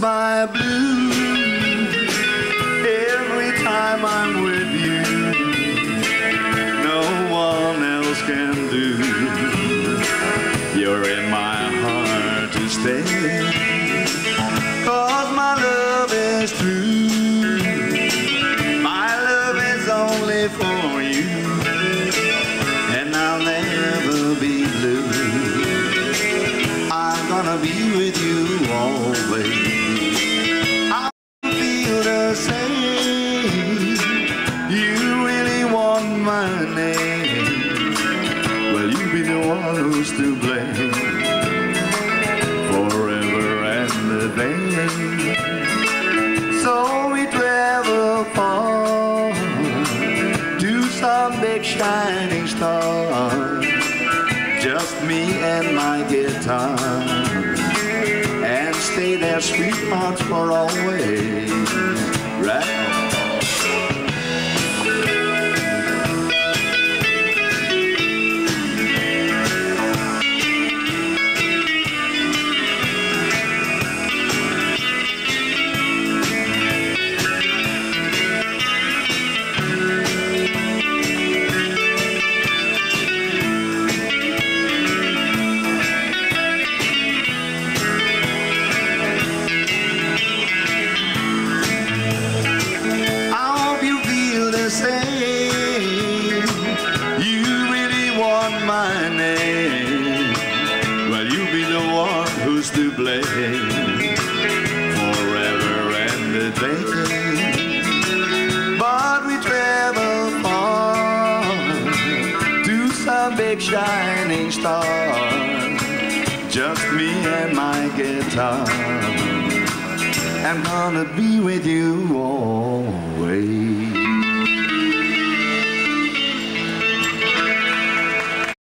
my blues every time I'm with you. No one else can do. You're in my heart to stay. Cause my love is true. Gonna be with you always. I feel the same. You really want my name. Well, you be the one who's to blame. Forever and a day. So we travel far to some big shining star. Just me and my guitar. Sweethearts, for always. Right? My name. Well, you be the one who's to blame. Forever and a day. But we travel far to some big shining star. Just me and my guitar. I'm gonna be with you all